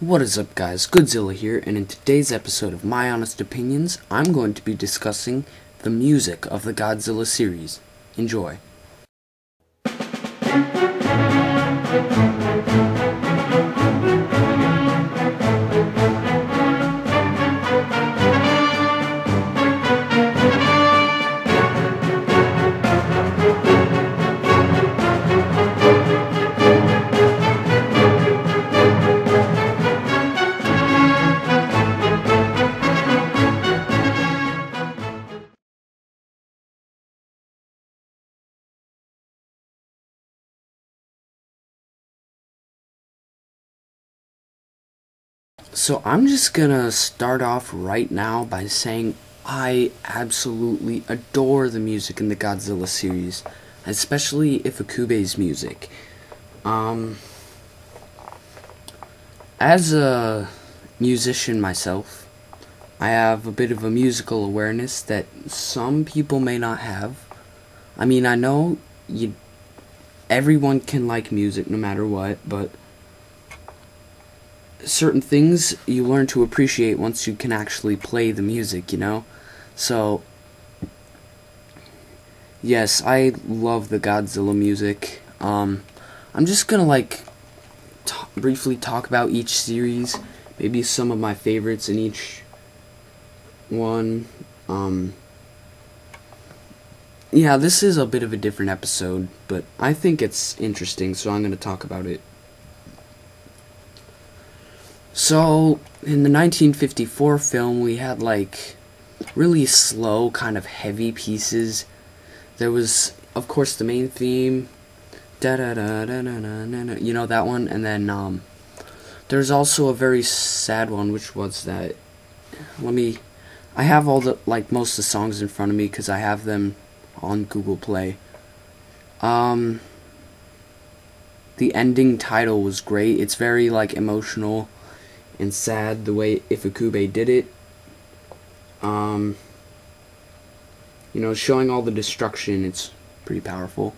What is up guys, Godzilla here, and in today's episode of My Honest Opinions, I'm going to be discussing the music of the Godzilla series. Enjoy. So I'm just gonna start off right now by saying I absolutely adore the music in the Godzilla series, especially Ifukube's music. Um, as a musician myself, I have a bit of a musical awareness that some people may not have. I mean, I know you everyone can like music no matter what, but certain things you learn to appreciate once you can actually play the music, you know? So, yes, I love the Godzilla music. Um, I'm just gonna, like, briefly talk about each series, maybe some of my favorites in each one. Um, yeah, this is a bit of a different episode, but I think it's interesting, so I'm gonna talk about it. So, in the 1954 film, we had like really slow, kind of heavy pieces. There was, of course, the main theme, da da da da da da da, you know that one, and then um, there's also a very sad one, which was that. Let me, I have all the like most of the songs in front of me because I have them on Google Play. Um, the ending title was great. It's very like emotional and sad the way Ifukube did it. Um, you know, showing all the destruction, it's pretty powerful.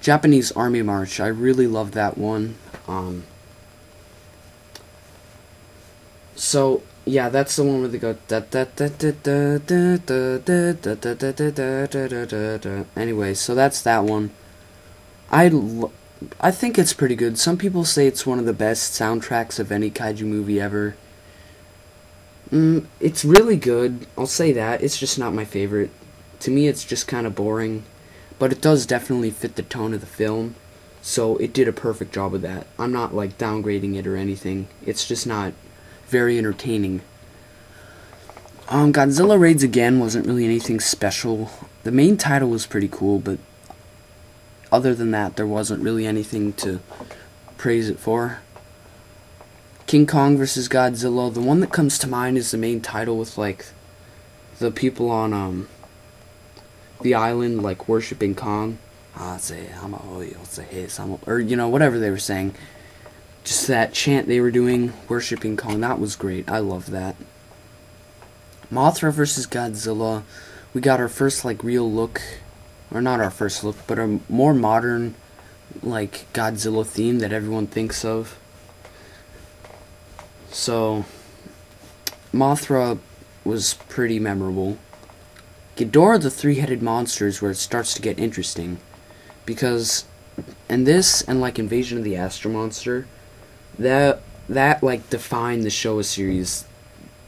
Japanese Army March, I really love that one. Um, so yeah, that's the one where they go da da da da da da da da da da da da da da. Anyway, so that's that one. I I think it's pretty good. Some people say it's one of the best soundtracks of any kaiju movie ever. Mm, it's really good. I'll say that. It's just not my favorite. To me, it's just kind of boring. But it does definitely fit the tone of the film. So it did a perfect job of that. I'm not like downgrading it or anything. It's just not very entertaining. Um, Godzilla Raids Again wasn't really anything special. The main title was pretty cool, but other than that, there wasn't really anything to praise it for. King Kong vs. Godzilla, the one that comes to mind is the main title with like the people on um the island like worshiping Kong. Ah, say I'm say or you know whatever they were saying. Just that chant they were doing worshiping Kong. That was great. I love that. Mothra vs. Godzilla. We got our first like real look or not our first look, but a more modern, like Godzilla theme that everyone thinks of. So, Mothra was pretty memorable. Ghidorah the three-headed monster is where it starts to get interesting, because in this and like Invasion of the Astro Monster, that that like defined the Showa series.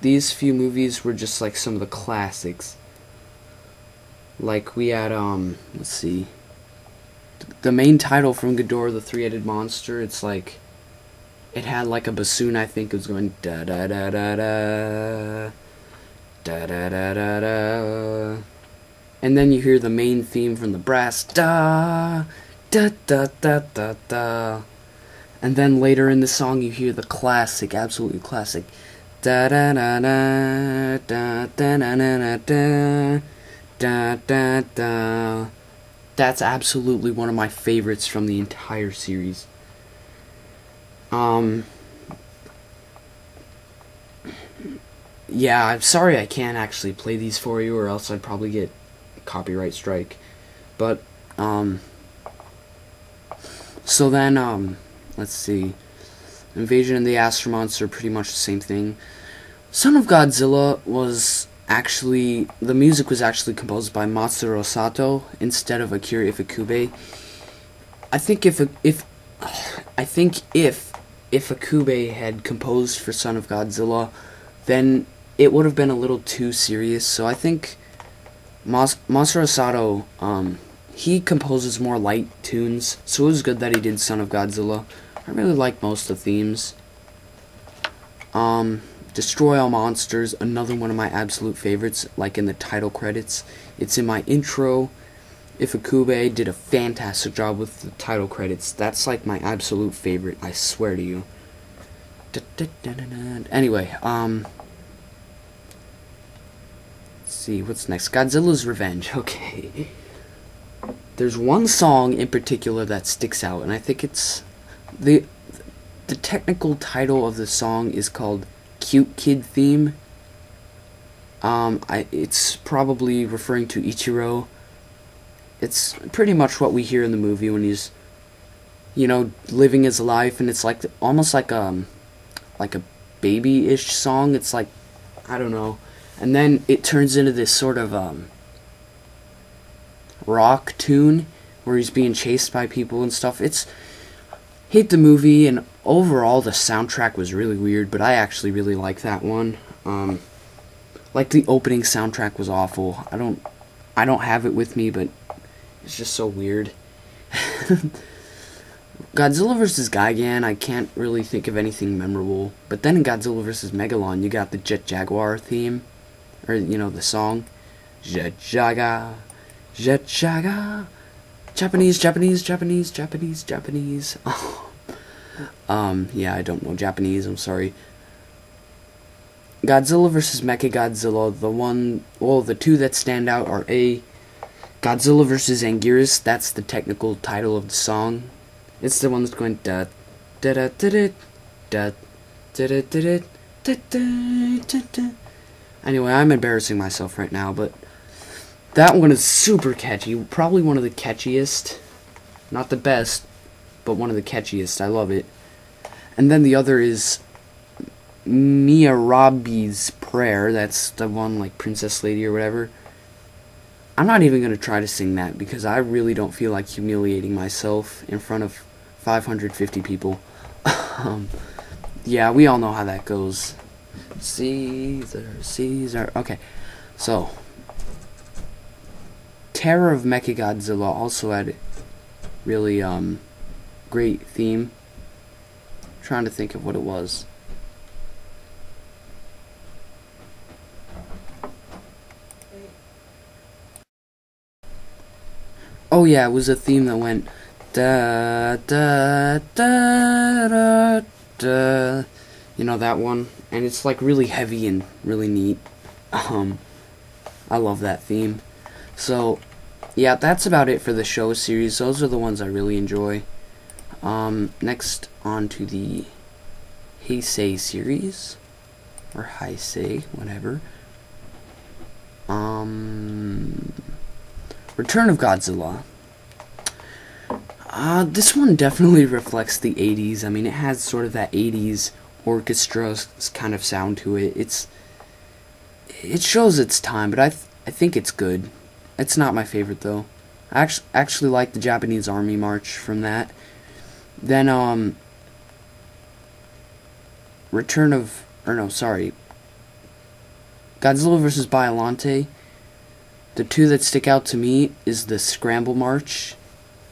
These few movies were just like some of the classics like we had um let's see the main title from Ghidorah the three-headed monster it's like it had like a bassoon I think it was going da da da da da da da da da da and then you hear the main theme from the brass da da da da da da and then later in the song you hear the classic absolutely classic da da da da da da da da da Da, da, da. That's absolutely one of my favorites from the entire series. Um. Yeah, I'm sorry I can't actually play these for you, or else I'd probably get copyright strike. But, um. So then, um. Let's see. Invasion and the Astromonster are pretty much the same thing. Son of Godzilla was actually the music was actually composed by Masaru Sato instead of Akira Ifukube. I think if if I think if Ifukube had composed for Son of Godzilla, then it would have been a little too serious. So I think Mas- Masaru Sato, um, he composes more light tunes, so it was good that he did Son of Godzilla. I really like most of the themes. Um, Destroy All Monsters, another one of my absolute favorites, like in the title credits. It's in my intro. Ifukube did a fantastic job with the title credits. That's like my absolute favorite, I swear to you. Anyway, um, Let's see, what's next? Godzilla's Revenge. Okay. There's one song in particular that sticks out, and I think it's the the technical title of the song is called "Cute Kid Theme." Um, I it's probably referring to Ichiro. It's pretty much what we hear in the movie when he's, you know, living his life, and it's like almost like um, like a baby-ish song. It's like, I don't know and then it turns into this sort of um, rock tune where he's being chased by people and stuff. It's hate the movie and overall the soundtrack was really weird, but I actually really like that one. Um, like the opening soundtrack was awful. I don't I don't have it with me, but it's just so weird. Godzilla vs. Gigan, I can't really think of anything memorable. But then in Godzilla vs. Megalon, you got the Jet Jaguar theme or you know the song Jet Jaga Jet Jaga Japanese Japanese Japanese Japanese Japanese um yeah I don't know Japanese I'm sorry Godzilla vs Mechagodzilla the one well the two that stand out are A Godzilla vs Anguirus that's the technical title of the song it's the one that's going da da da da da da da da da da da da Anyway, I'm embarrassing myself right now, but that one is super catchy. Probably one of the catchiest. Not the best, but one of the catchiest. I love it. And then the other is Miyarabi's Prayer. That's the one like Princess Lady or whatever. I'm not even going to try to sing that because I really don't feel like humiliating myself in front of 550 people. um, yeah, we all know how that goes. Caesar, Caesar. Okay, so Terror of Mechagodzilla also had really um great theme. I'm trying to think of what it was. Oh yeah, it was a theme that went da da da da da. You know that one? and it's like really heavy and really neat. Um, I love that theme. So, yeah, that's about it for the Showa series. Those are the ones I really enjoy. Um, next, on to the Heisei series, or Heisei, whatever. Um, Return of Godzilla. Uh, this one definitely reflects the 80s. I mean, it has sort of that 80s orchestra kind of sound to it. It's it shows its time, but I th I think it's good. It's not my favorite though. I actually actually like the Japanese Army March from that. Then um Return of or no, sorry. Godzilla vs. Biollante. The two that stick out to me is the Scramble March.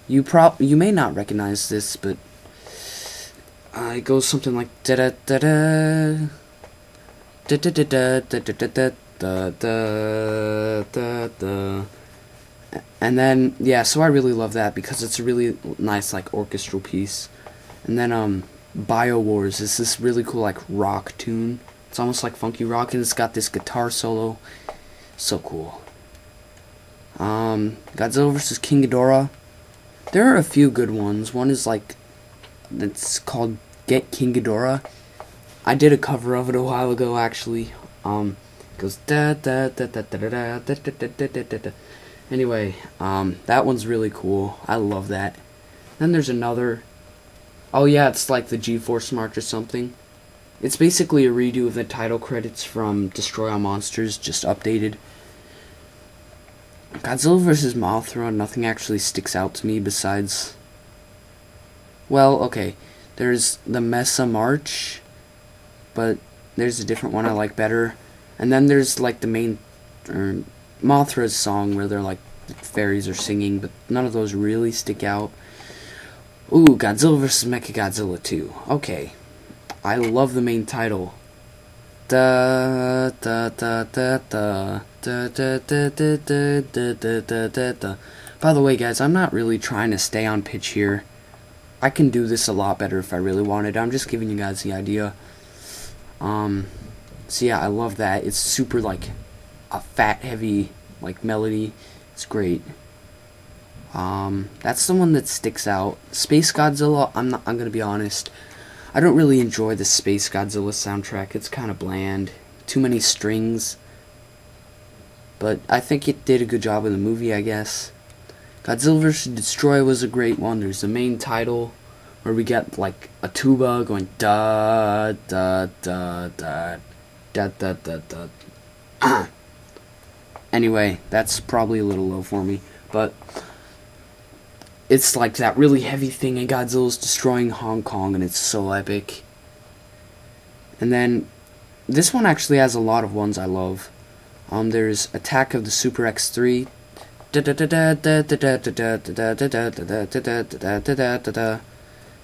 You prob you may not recognize this, but uh, it goes something like da da da da da da da da da da da da da da da. And then yeah so i really love that because it's a really nice like orchestral piece. And then um bio wars is this really cool like rock tune. It's almost like funky rock and it's got this guitar solo. So cool. Um godzilla vs king ghidorah. There are a few good ones. One is like it's called Get King Ghidorah. I did a cover of it a while ago, actually. Um, goes da da da da da da da da da da da da da. Anyway, um, that one's really cool. I love that. Then there's another. Oh yeah, it's like the G-Force March or something. It's basically a redo of the title credits from Destroy All Monsters, just updated. Godzilla vs. Mothra, nothing actually sticks out to me besides... Well, okay. There's the Maser March, but there's a different one I like better. And then there's like the main... Er, Mothra's song where they're like fairies are singing, but none of those really stick out. Ooh, Godzilla vs. Mechagodzilla 2. Okay. I love the main title. Da da da da da da da da da da da da da. By the way, guys, I'm not really trying to stay on pitch here. I can do this a lot better if I really wanted. I'm just giving you guys the idea. Um, so yeah, I love that. It's super like a fat, heavy like melody. It's great. Um, that's the one that sticks out. Space Godzilla, I'm not I'm gonna be honest. I don't really enjoy the Space Godzilla soundtrack. It's kinda bland. Too many strings. But I think it did a good job in the movie, I guess. Godzilla vs. Destoroyah was a great one. There's the main title where we get like a tuba going da da da da da da da da. Anyway, that's probably a little low for me, but it's like that really heavy thing and Godzilla's destroying Hong Kong and it's so epic. And then this one actually has a lot of ones I love. Um, there's Attack of the Super X3.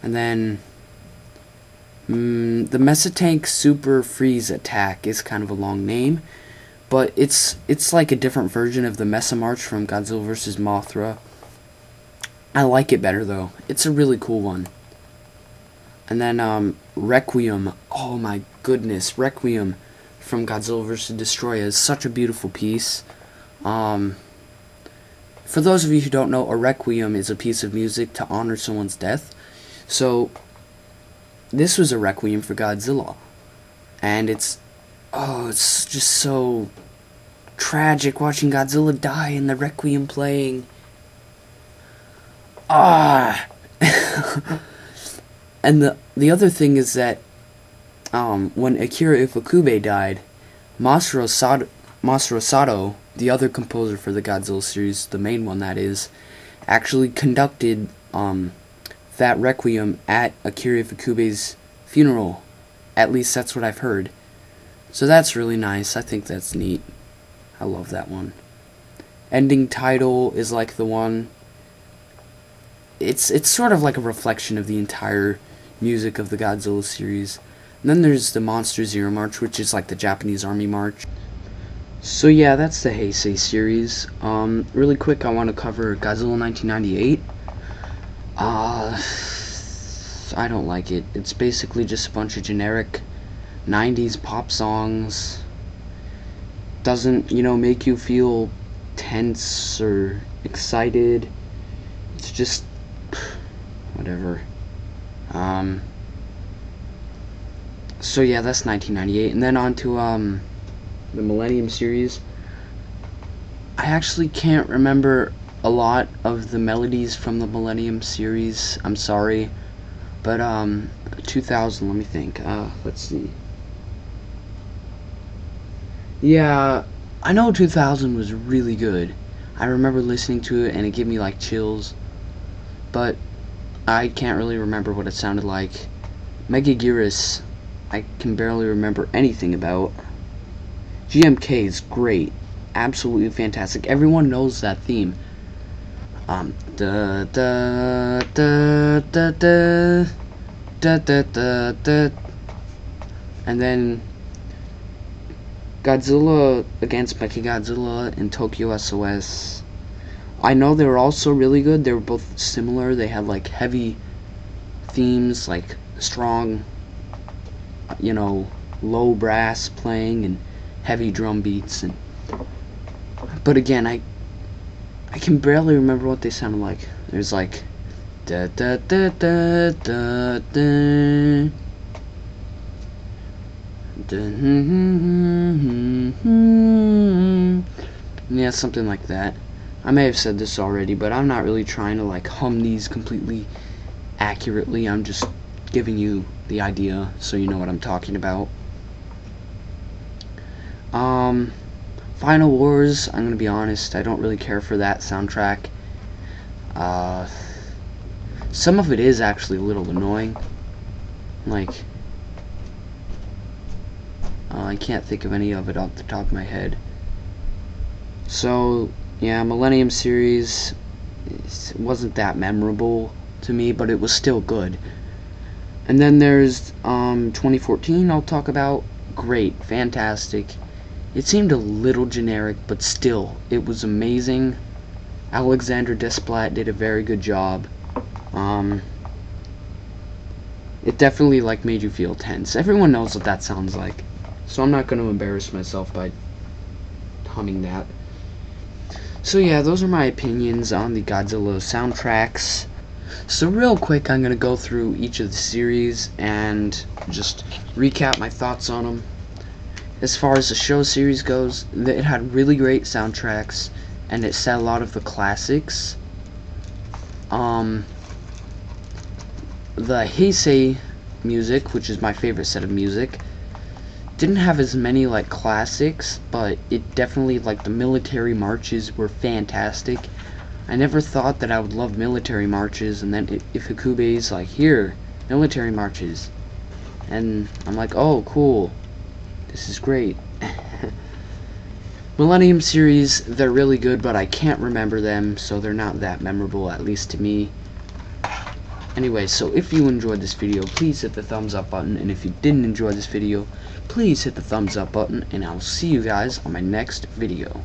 And then mm, the Mesatank Super Freeze Attack is kind of a long name but it's it's like a different version of the Maser March from Godzilla vs. Mothra. I like it better though. It's a really cool one. And then um, Requiem. Oh my goodness, Requiem from Godzilla vs. Destoroyah is such a beautiful piece. Um, for those of you who don't know, a requiem is a piece of music to honor someone's death. So, this was a requiem for Godzilla, and it's oh, it's just so tragic watching Godzilla die and the Requiem playing. Ah. and the the other thing is that um, when Akira Ifukube died, Masaru Sato, Masaru Sato, the other composer for the Godzilla series, the main one that is, actually conducted um, that requiem at Akira Ifukube's funeral. At least that's what I've heard. So that's really nice. I think that's neat. I love that one. Ending title is like the one it's it's sort of like a reflection of the entire music of the Godzilla series. And then there's the Monster Zero March, which is like the Japanese Army March. So yeah, that's the Heisei series. Um, really quick, I want to cover Godzilla 1998. Uh, I don't like it. It's basically just a bunch of generic 90s pop songs doesn't, you know, make you feel tense or excited. It's just whatever. Um so yeah, that's 1998 and then on to um the Millennium series. I actually can't remember a lot of the melodies from the Millennium series. I'm sorry. But um 2000, let me think. Uh let's see. Yeah, I know 2000 was really good. I remember listening to it and it gave me like chills. But I can't really remember what it sounded like. Megaguirus, I can barely remember anything about. GMK is great. Absolutely fantastic. Everyone knows that theme. Um, da da da da da da da da da and then Godzilla against Mechagodzilla and Tokyo SOS. I know they were also really good. They were both similar. They had like heavy themes, like strong, you know, low brass playing and heavy drum beats. And but again, I I can barely remember what they sounded like. There's like da da da da da da. Hmm, hmm, hmm, yeah, something like that. I may have said this already, but I'm not really trying to like hum these completely accurately. I'm just giving you the idea so you know what I'm talking about. Um, Final Wars, I'm gonna be honest, I don't really care for that soundtrack. Uh, some of it is actually a little annoying. Like, uh, I can't think of any of it off the top of my head. So, yeah, Millennium series wasn't that memorable to me, but it was still good. And then there's um, 2014 I'll talk about. Great, fantastic. It seemed a little generic, but still, it was amazing. Alexander Desplat did a very good job. Um, it definitely like made you feel tense. Everyone knows what that sounds like, so I'm not going to embarrass myself by humming that. So yeah, those are my opinions on the Godzilla soundtracks. So real quick, I'm going to go through each of the series and just recap my thoughts on them. As far as the Showa series goes, it had really great soundtracks and it set a lot of the classics. Um, the Heisei music, which is my favorite set of music, didn't have as many like classics, but it definitely like the military marches were fantastic. I never thought that I would love military marches, and then Ifukube's like, here, military marches, and I'm like, oh, cool, this is great. Millennium series, they're really good, but I can't remember them, so they're not that memorable, at least to me. Anyway, so if you enjoyed this video, please hit the thumbs up button, and if you didn't enjoy this video, please hit the thumbs up button, and I'll see you guys on my next video.